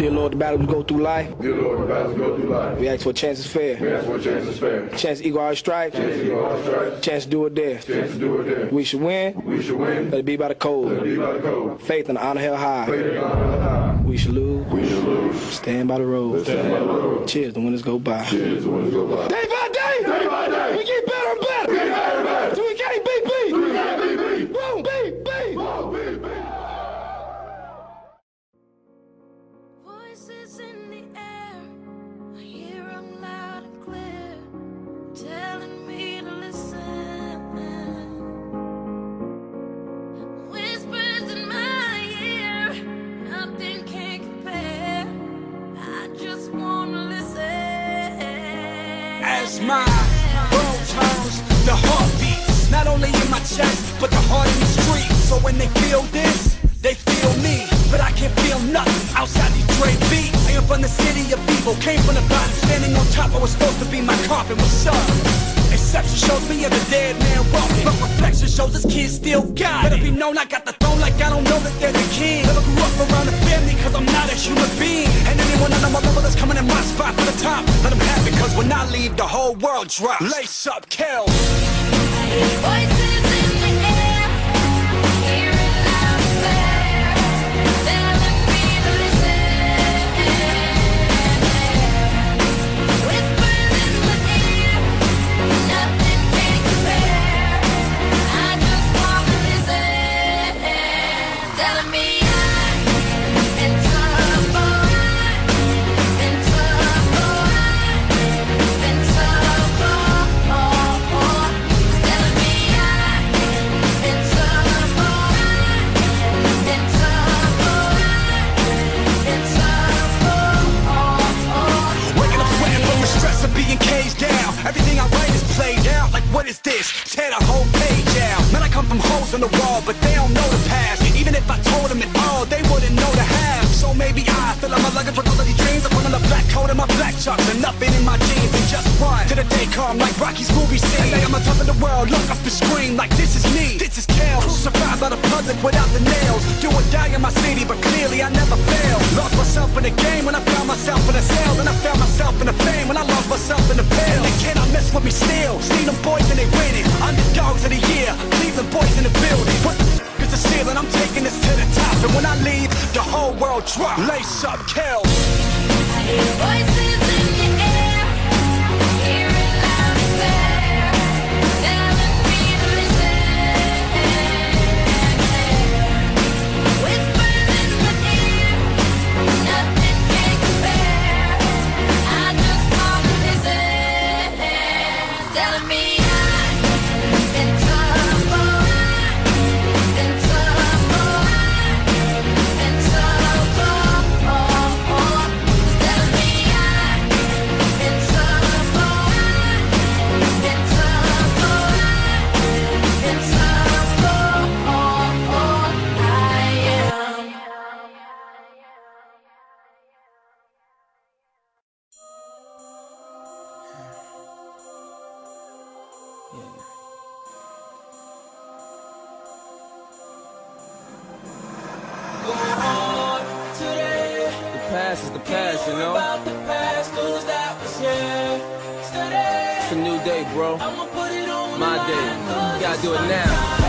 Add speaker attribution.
Speaker 1: Dear Lord, the battles we go through life,
Speaker 2: Dear Lord, the battles go through life.
Speaker 1: we ask for a chance is
Speaker 2: We
Speaker 1: fair.
Speaker 2: ask for a chance to.
Speaker 1: Chance equal our stripes,
Speaker 2: Chance go our stripes.
Speaker 1: chance to do it there.
Speaker 2: Chance to do it there.
Speaker 1: We should win,
Speaker 2: We should win.
Speaker 1: let it be by the code.
Speaker 2: Let it Be by the code.
Speaker 1: Faith and honor held high.
Speaker 2: Faith and honor held high.
Speaker 1: We should lose,
Speaker 2: We should lose.
Speaker 1: stand by the road.
Speaker 2: Stand by the road.
Speaker 1: Cheers, the winners go by.
Speaker 2: Cheers, the winners go by.
Speaker 1: Day
Speaker 3: Voices in the air, I hear 'em loud and clear, telling me to listen. Whispers in my ear, nothing can compare. I just wanna listen.
Speaker 4: As my world turns, the heart beats not only in my chest, but the heart in the street. So when they feel this, they feel me. But I can't feel nothing outside these Dre beats. I am from the city of evil, came from the bottom, standing on top. I was supposed to be my coffin. What's up? Exception shows me as a dead man walking, but reflection shows this kid still got it. Let it be known I got the throne like I don't know that there's a king. Never grew up around a family cause I'm not a human being. And anyone on my level that's coming in my spot for the top, let them have it cause when I leave the whole world drops. Lace up, kill. Is this? Tear the whole page out. Man, I come from holes in the wall, but they don't know the past. Even if I told them it all, they wouldn't know the half. So maybe I fill up my luggage with all of these dreams. I put on the black coat and my black chucks and nothing in my jeans and just run to the day come like Rocky's movie scene. Like I'm on top of the world, look up and scream like this is me. This is Kel. Survived by the public without the nails. Do or die in my city, but clearly I never fail. Lost myself in the game when I found myself in a cell. Then I mess still. See them boys and they winning. Underdogs of the year. Cleveland boys in the building. What the f- is the ceiling? I'm taking this to the top. And when I leave, the whole world drop. Lace up, kill.
Speaker 3: Voices in
Speaker 5: the past is the past, you know? It's a new day, bro. My day. You gotta do it now.